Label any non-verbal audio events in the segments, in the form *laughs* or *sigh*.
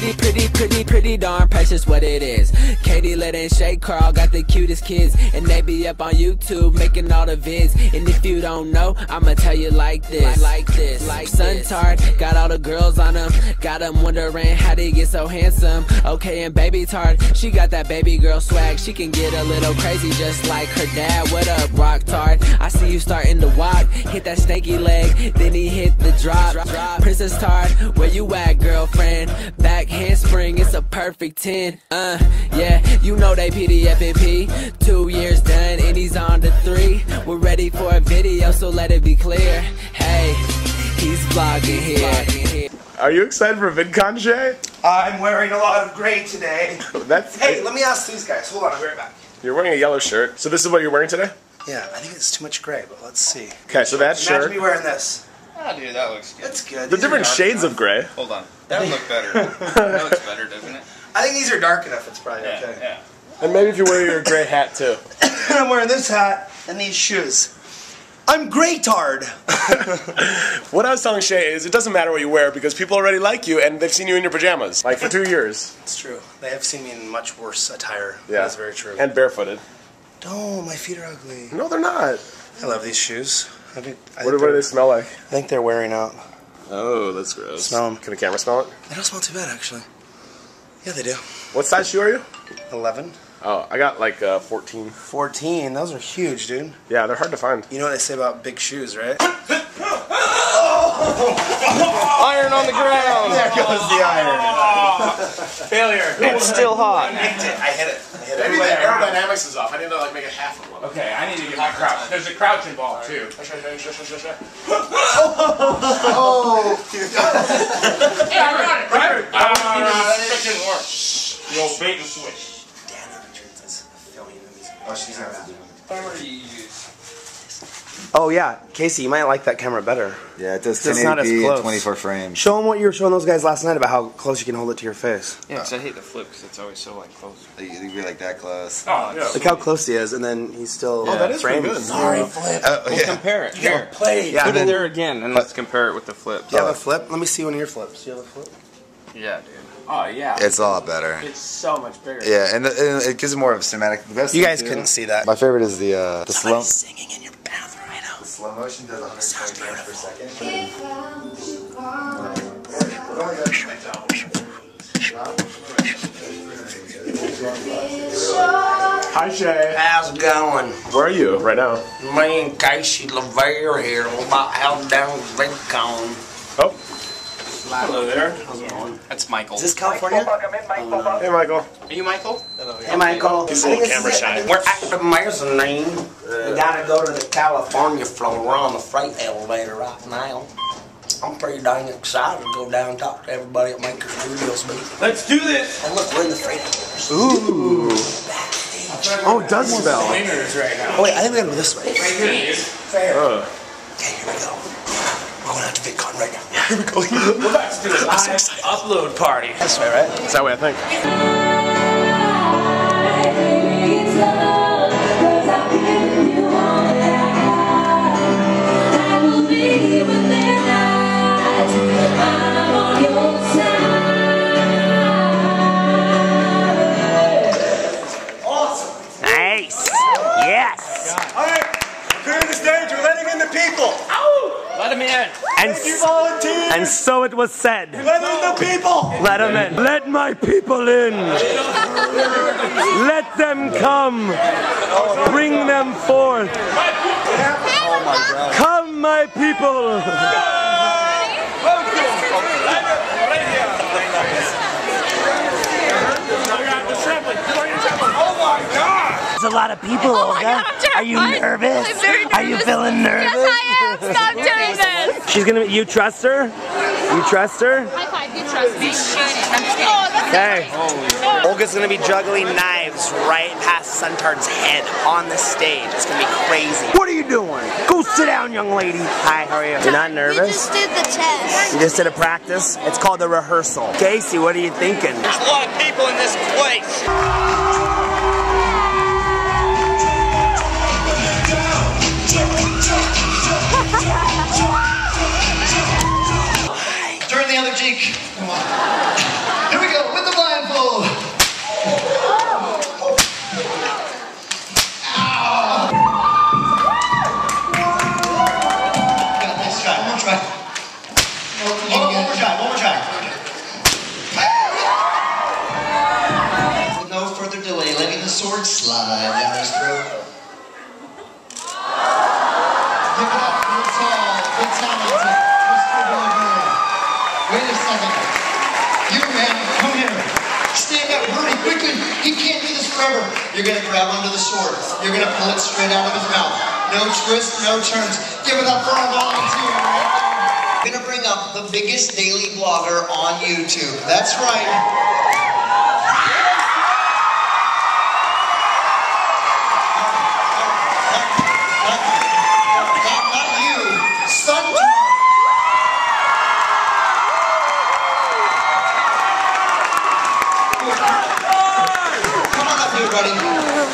Pretty, pretty, pretty, pretty darn precious what it is. Katilette and Shay Carl got the cutest kids, and they be up on YouTube making all the vids. And if you don't know, I'ma tell you like this, like this, like Sontard got all the girls on them, got them wondering how they get so handsome. Okay, and Babytard, she got that baby girl swag. She can get a little crazy just like her dad. What up, Rocktard? I see you starting to walk, hit that stanky leg, then he hit the drop. Princesstard, where you at, girlfriend? Back handspring, it's a perfect 10. Uh, yeah, you know they PDFNP. Two years done, and he's on to three. We're ready for a video, so let it be clear. Hey, he's vlogging here. Are you excited for VidCon, Shay? I'm wearing a lot of gray today. *laughs* That's Hey, let me ask these guys. Hold on, I'll be right back. You're wearing a yellow shirt. So this is what you're wearing today? Yeah, I think it's too much gray, but let's see. Okay, so that Imagine shirt. me wearing this. Ah, dude, that looks good. That's good. The different shades enough. of gray. Hold on. That would look better. *laughs* that looks better, doesn't it? I think these are dark enough. It's probably Yeah, okay. yeah. And maybe if you wear your gray hat too. *coughs* I'm wearing this hat and these shoes. I'm graytard. *laughs* What I was telling Shay is it doesn't matter what you wear because people already like you and they've seen you in your pajamas. Like for two years. It's true. They have seen me in much worse attire. Yeah. That's very true. And barefooted. oh, my feet are ugly. No, they're not. I love these shoes. I think, I What, think what do they smell like? I think they're wearing out. Oh, that's gross. Smell 'em. Can the camera smell it? They don't smell too bad, actually. Yeah, they do. What size shoe are you? 11. Oh, I got like uh, 14. 14. Those are huge, dude. Yeah, they're hard to find. You know what they say about big shoes, right? *laughs* Iron on the ground! There goes the iron. *laughs* Failure. It's still hot. I hit it. I hit it. I hit it. Maybe the aerodynamics is off. I need to like make it half of one. Okay, I need to get my crouch. There's a crouch involved too. *laughs* oh! Hey, I got it, right? Uh, that didn't work. The old bait and switch. Dana Richards is filming movies. Oh, she's not What do you use? Oh yeah, Casey, you might like that camera better. Yeah, it does It's not as 1080p close. and 24 frames. Show them what you were showing those guys last night about how close you can hold it to your face. Yeah, because I hate the flip because it's always so like close. You you be like that close. Oh, yeah. Look how close he is, and then he's still Oh, that is pretty framed. good. Sorry, flip. Oh, We'll yeah. compare it. Here. Play. Yeah. Put Do it there again and let's compare it with the flip. you have a flip? Let me see one of your flips. Do you have a flip? Yeah, dude. Oh, yeah. It's a lot better. It's so much bigger. Yeah, and, the, and it gives it more of a cinematic. The best You guys too- couldn't see that. My favorite is the uh, the slow. singing in your bathroom right now. The slow motion does 120 frames per second. Hi, Shay. How's it going? Where are you right now? Me and Casey Lavere here. We're about held down VidCon. Oh, Hello there. How's it going? That's Michael. Is this California? hey, Michael. Are you Michael? Hello. Hey, Michael. He's a little camera shy. We're at the mezzanine. We gotta go to the California floor. We're on the freight elevator right now. I'm pretty dang excited to go down and talk to everybody at Maker Studios. But Let's do this. and look, we're in the freight elevator. Ooh. Oh, it does smell. Fingers right now. Oh wait, I think we gotta go this way. Right here, dude. Fair. Uh, Okay, here we go. We're going out to VidCon right now. Here we go. *laughs* We're about to do a live upload party. this way, right? it's that way, I think. Nice. Yes. All right, clear the stage. We're letting in the people. Let him in. And Volunteers. and so it was said. Let in the people. Let them in. Let my people in. Let them come. Bring them forth. Come, my people. There's a lot of people, Oh Olga. God, I'm Are you terrified. nervous? I'm very Are you feeling nervous? Yes, I am. Stop doing this. She's gonna. You trust her? You trust her? High five. You trust me. I'm just. Oh, Okay. Olga's gonna be juggling knives right past Sontard's head on the stage. It's gonna be crazy. What are you doing? Go sit down, young lady. Hi, how are you? You're not We nervous? just did the test. You just did a practice? It's called the rehearsal. Casey, what are you thinking? There's a lot of people in this place. He can't do this forever. You're gonna grab onto the sword. You're gonna pull it straight out of his mouth. No twists, no turns. Give it up for our volunteer. We're gonna bring up the biggest daily blogger on YouTube. That's right.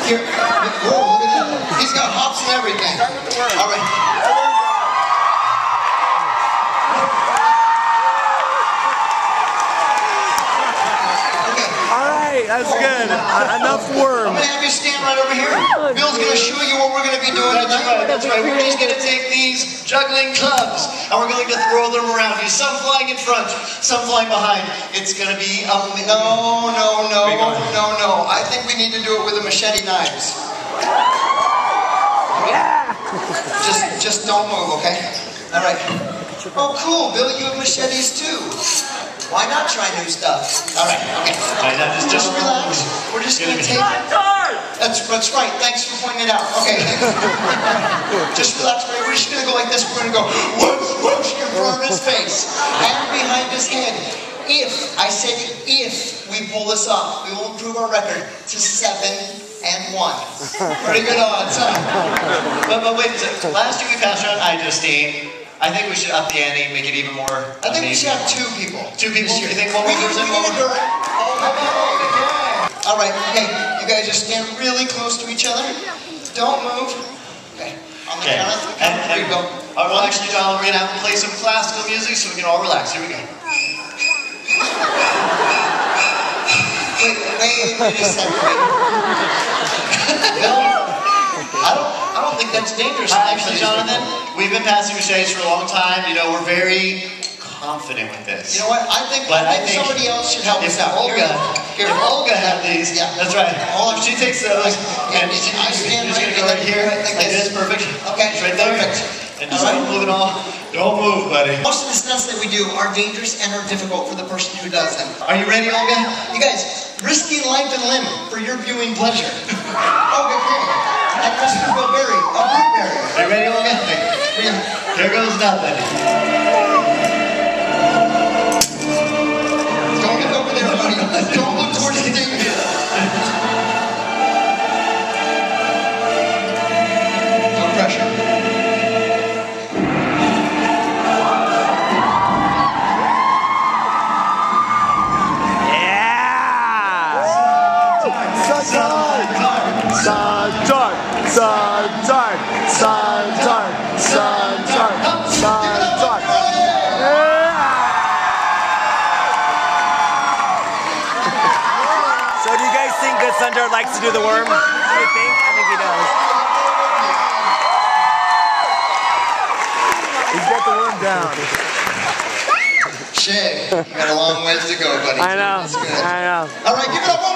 Here. Whoa, look at that. He's got hops and everything. All right. That's good. Uh, enough worm. I'm gonna have you stand right over here. Bill's gonna show you what we're gonna be doing tonight. That's right, that's right. We're just gonna take these juggling clubs and we're going to throw them around you. Some flying in front, some flying behind. It's gonna be um, no, no, no, no, no. I think we need to do it with the machete knives. Yeah. Just, just don't move, okay? All right. Oh, cool, Bill. You have machetes too. Why not try new stuff? All right, okay. All right, just, just relax. We're just gonna take. That's that's right. Thanks for pointing it out. Okay. *laughs* just relax. We're just gonna go like this. We're gonna go whoosh whoosh in front of his face and behind his head. If I said if we pull this off, we will improve our record to seven and one. Pretty good odds, huh? *laughs* But, but wait a second. Last year we passed around iJustine. I think we should up the ante, make it even more. I think we should have two people. Two people. You think one we more person? a girl. Oh, All right, okay. You guys just stand really close to each other. Don't move. Okay. On the Okay. count of three, And, count of go. all right, well, actually, John, we're gonna have to play some classical music so we can all relax. Here we go. Wait, wait, wait a second. *laughs* I don't, I don't think that's dangerous. Actually, Jonathan, we've been passing machetes for a long time. You know, we're very confident with this. You know what? I think, But I think somebody else should help us out. Olga, Here, if Olga had these, Yeah. that's right. Olga, she takes those, and And I stand she's right gonna go right here, like like this. perfect. Okay, It's right there. perfect. And just right. don't move at all. Don't move, buddy. Most of the stunts that we do are dangerous and are difficult for the person who does them. Are you ready, Olga? You guys, risking life and limb for your viewing pleasure. *laughs* Olga Kay and Christopher Bilberry of Rootberry. Are you ready, Olga? Here goes nothing. Guys Sontard likes to do the worm? Do you think? I think he does. He's got the worm down. Shay, you got a long ways to go, buddy. I know, That's good. I know. All right, give it up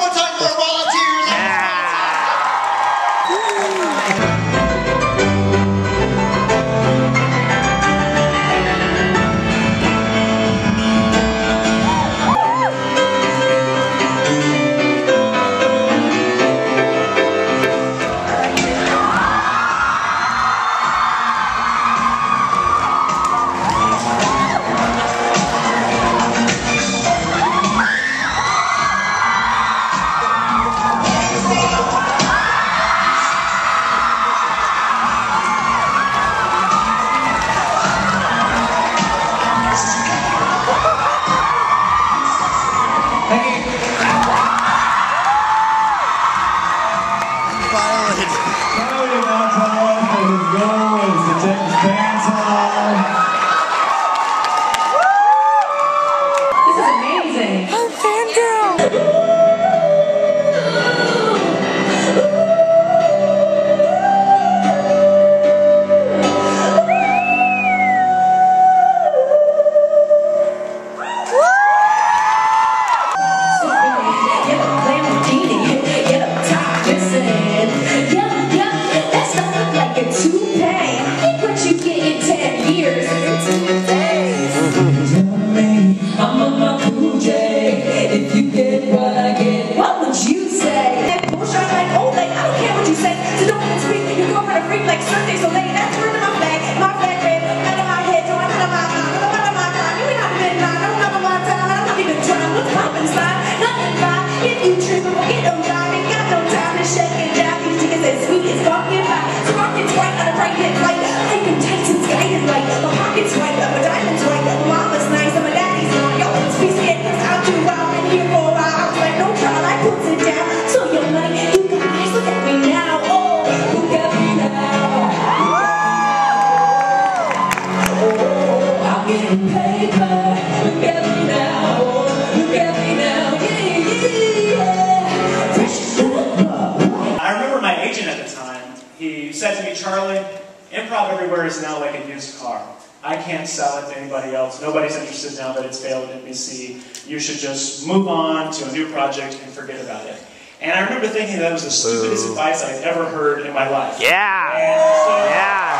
improv everywhere is now like a used car. I can't sell it to anybody else. Nobody's interested now that it's failed at NBC. You should just move on to a new project and forget about it. And I remember thinking that was the stupidest advice I'd ever heard in my life. Yeah. So, Yeah.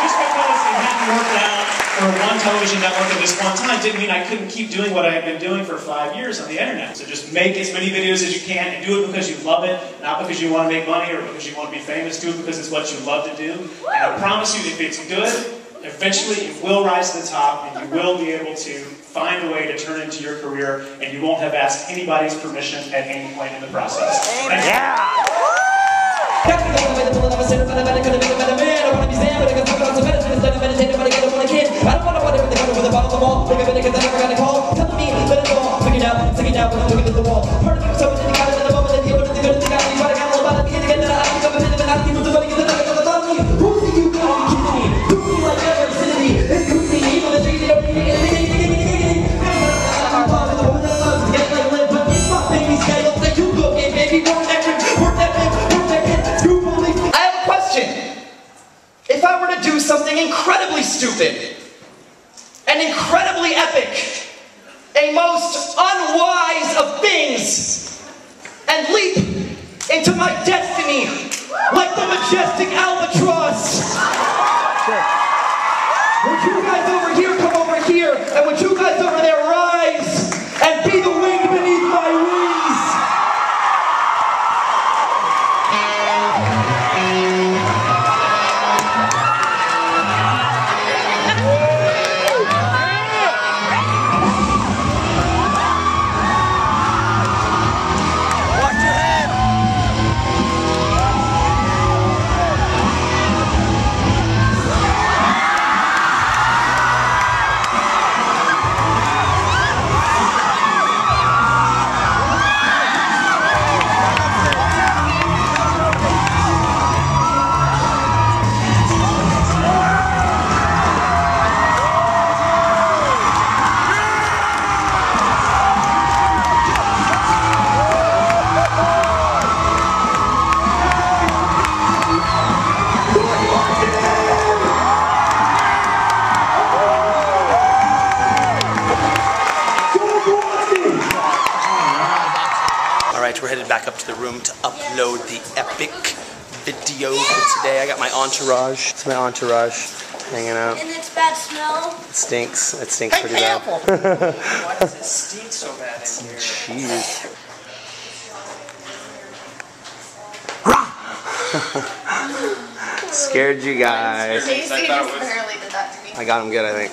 Just because it hadn't worked out for one television network at this one time didn't mean I couldn't keep doing what I had been doing for five years on the internet. So just make as many videos as you can and do it because you love it, not because you want to make money or because you want to be famous. Do it because it's what you love to do. And I promise you, if it's good, eventually it will rise to the top and you will be able to find a way to turn into your career and you won't have asked anybody's permission at any point in the process. Thank you. Yeah. I like the we're headed back up to the room to upload the epic video for today. I got my entourage. It's my entourage hanging out. And it's bad smell. It stinks. It stinks pretty bad. *laughs* Why does it stink so bad in here? Jeez. *laughs* Scared you guys. Casey just barely did that to me. I got him good, I think.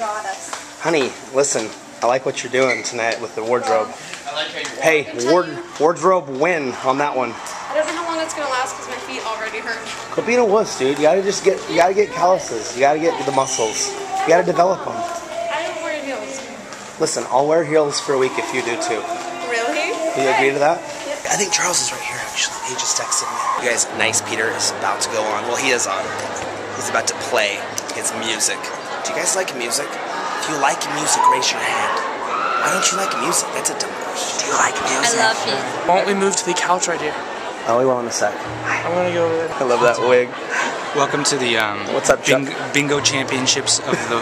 Honey, listen. I like what you're doing tonight with the wardrobe. I like how you walk. Hey, ward, wardrobe win on that one. I don't know how long it's gonna last because my feet already hurt. Quit being a wuss, dude. You gotta just get, you gotta get calluses. You gotta get the muscles. You gotta develop them. I don't wear heels. Listen, I'll wear heels for a week if you do too. Really? Do you agree to that? I think Charles is right here, actually. He just texted me. You guys, Nice Peter is about to go on. Well, he is on. He's about to play his music. Do you guys like music? If you like music, raise your hand. Why don't you like music? That's a dumb question. Do you like music? I love music. Why don't we move to the couch right here? Oh, we will in a sec. I'm gonna go over there. I love that wig. Welcome to the um, What's up, Chuck? bing- bingo championships of the,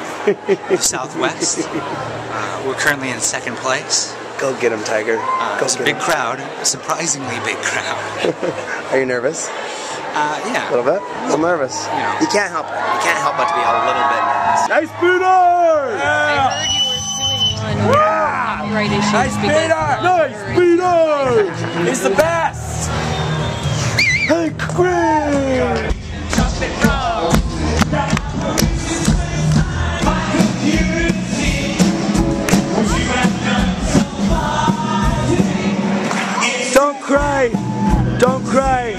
the *laughs* Southwest. Uh, we're currently in second place. Go get him, Tiger. Uh, Go it's a big him. crowd, surprisingly big crowd. *laughs* Are you nervous? Uh, yeah. A little bit? A little nervous. You know. You can't help it. You can't help but to be a little bit nervous. Nice Peter! I heard you were suing one copyright issues Nice because Peter! Nice Peter! He's the best! Hey, Chris! Don't cry. I'm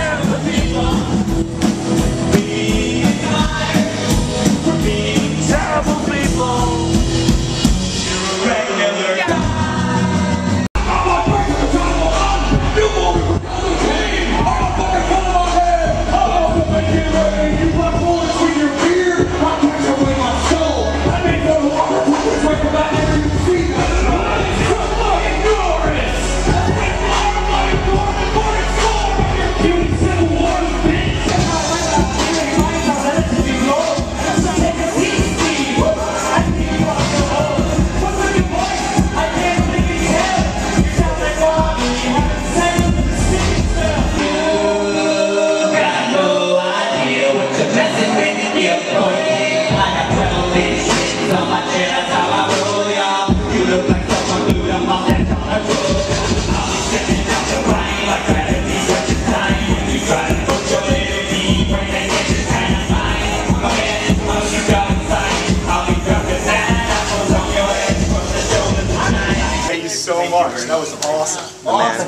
Thank you. That was awesome. Awesome.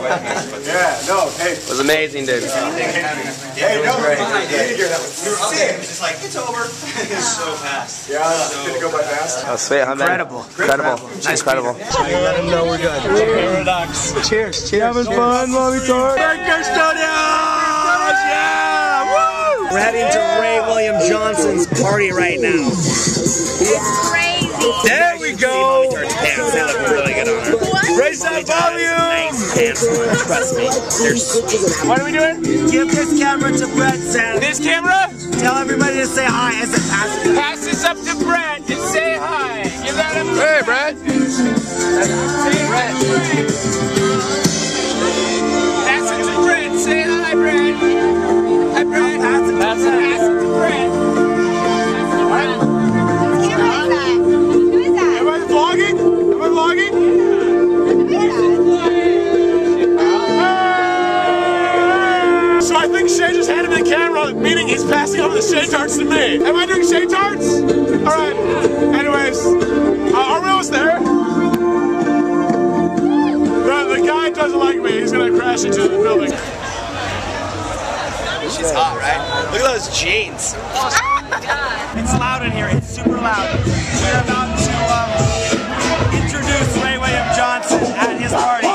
Yeah, no, hey. It was amazing, dude. Hey, no, great. Hey, that was We were up there, it was just like, it's over. *laughs* it was so fast. Yeah, did it go by fast? Oh, sweet, huh, man? Incredible. Incredible. Incredible. Let him know we're good. Paradox. Cheers. Cheers. having fun, Mommy Tor? Maker Studios! Yeah! Woo! We're heading to Ray William Johnson's party right now. It's crazy. There we go. Pants, they look really good on her. Raise that volume. Nice pants on her, trust me. What are we doing? Give this camera to Brett Sam. This camera? Tell everybody to say hi as it passes. Pass this up to Brett tarts? All right. Anyways, uh, are we almost there? The, the guy doesn't like me. He's gonna crash into the building. She's hot, right? Look at those jeans. It's loud in here. It's super loud. We're about to um, introduce Ray William Johnson at his party.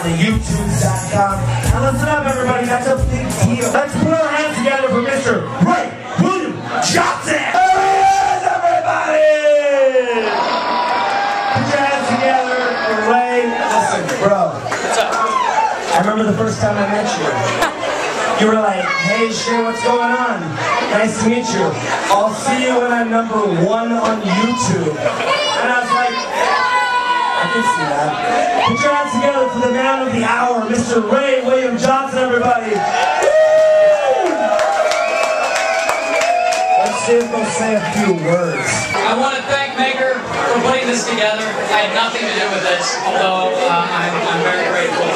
On the YouTube.com. Now listen up, everybody. That's a big deal. Let's put our hands together for Mr. Ray William Johnson. There he is, everybody. Put your hands together for Ray. Listen, bro. What's up? I remember the first time I met you. You were like, hey, Shay, what's going on? Nice to meet you. I'll see you when I'm number one on YouTube. And I was like, I can. Put your hands together for the man of the hour, Mr. Ray William Johnson, everybody. Let's see if they'll say a few words. I want to thank Maker for putting this together. I had nothing to do with this, although uh, I'm, I'm very grateful.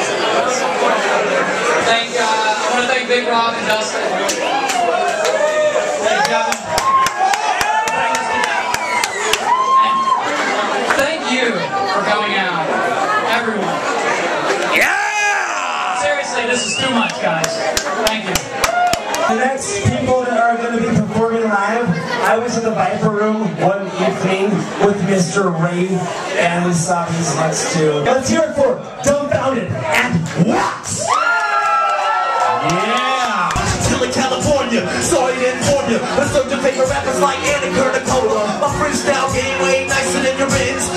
Thank, uh, I want to thank Big Rob and Dustin. Thank Kevin. Thank you for coming out, everyone. Yeah! Seriously, this is too much, guys. Thank you. The next people that are going to be performing live, I was in the Viper Room one evening with Mr. Ray, and we saw these next two. Let's hear it for Dumbfounded and Wax! Yeah! Still California, sorry to inform you. Let's start to favorite rappers like Anna Kournikova. My freestyle game way nicer than your ends.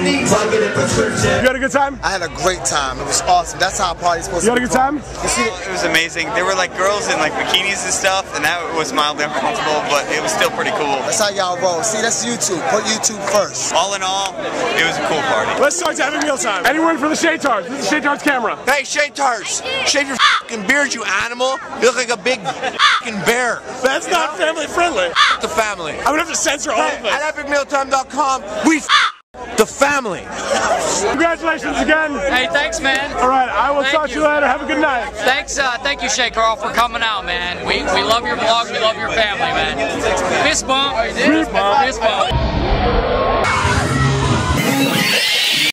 You had a good time? I had a great time. It was awesome. That's how a party's supposed You to be. You had a be. good time? You see, It was amazing. There were like girls in like bikinis and stuff, and that was mildly uncomfortable, but it was still pretty cool. that's how y'all roll. See, that's YouTube. Put YouTube first. All in all, it was a cool party. Let's start to having mealtime. Anyone for the Shaytards? This is Shaytards camera. Hey, Shaytards, shave your fucking beard, you animal. You look like a big fucking bear. That's not family friendly. the family. I'm gonna have to censor all Hey, of it. at epicmealtime.com, we f- the family. Congratulations again. Hey, thanks, man. All right, I will Thank talk to you you. later. Have a good night. Thanks, uh, thank you, Shay Carl, for coming out, man. We we love your vlog. We love your family, man. Fist bump. Fist bump. Fist bump.